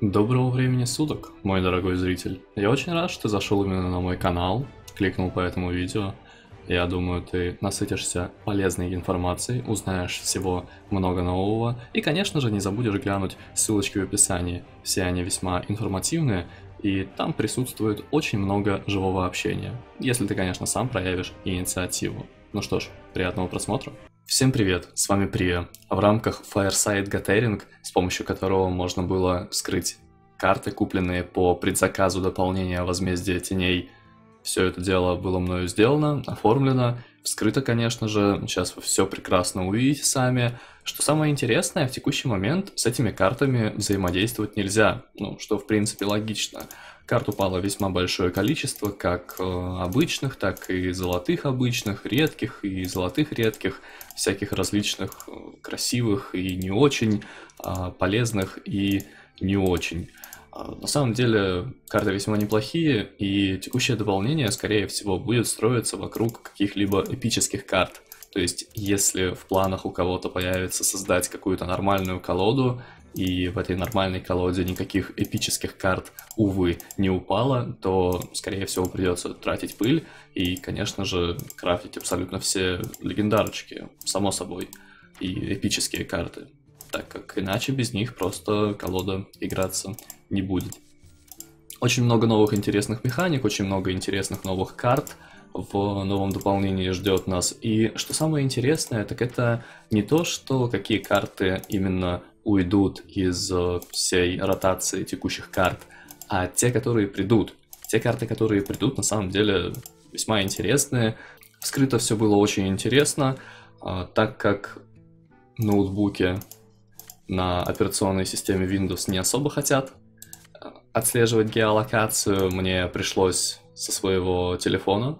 Доброго времени суток, мой дорогой зритель. Я очень рад, что ты зашел именно на мой канал, кликнул по этому видео. Я думаю, ты насытишься полезной информацией, узнаешь всего много нового и, конечно же, не забудешь глянуть ссылочки в описании. Все они весьма информативные, и там присутствует очень много живого общения, если ты, конечно, сам проявишь инициативу. Ну что ж, приятного просмотра. Всем привет, с вами Прия. В рамках Fireside Gathering, с помощью которого можно было вскрыть карты, купленные по предзаказу дополнения Возмездия Теней, все это дело было мною сделано, оформлено, вскрыто, конечно же, сейчас вы все прекрасно увидите сами. Что самое интересное, в текущий момент с этими картами взаимодействовать нельзя, ну, что в принципе логично. Карт упало весьма большое количество, как э, обычных, так и золотых обычных, редких и золотых редких, всяких различных э, красивых и не очень, а, полезных и не очень. А, на самом деле карты весьма неплохие, и текущее дополнение, скорее всего, будет строиться вокруг каких-либо эпических карт. То есть, если в планах у кого-то появится создать какую-то нормальную колоду, и в этой нормальной колоде никаких эпических карт, увы, не упало, то, скорее всего, придется тратить пыль и, конечно же, крафтить абсолютно все легендарочки, само собой, и эпические карты, так как иначе без них просто колода играться не будет. Очень много новых интересных механик, очень много интересных новых карт в новом дополнении ждет нас. И что самое интересное, так это не то, что какие карты именно уйдут из э, всей ротации текущих карт, а те, которые придут. Те карты, которые придут, на самом деле весьма интересные. Вскрыто все было очень интересно, а, так как ноутбуки на операционной системе Windows не особо хотят э, отслеживать геолокацию, мне пришлось со своего телефона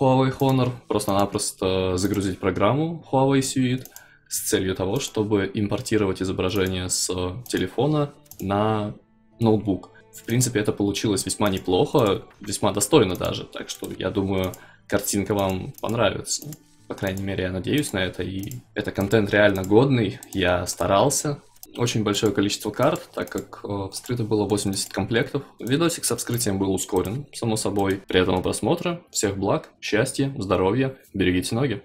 Huawei Honor просто-напросто загрузить программу Huawei Suite, с целью того, чтобы импортировать изображение с телефона на ноутбук. В принципе, это получилось весьма неплохо, весьма достойно даже, так что я думаю, картинка вам понравится. По крайней мере, я надеюсь на это, и это контент реально годный, я старался, очень большое количество карт, так как э, вскрыто было 80 комплектов. Видосик со вскрытием был ускорен, само собой. Приятного просмотра, всех благ, счастья, здоровья, берегите ноги.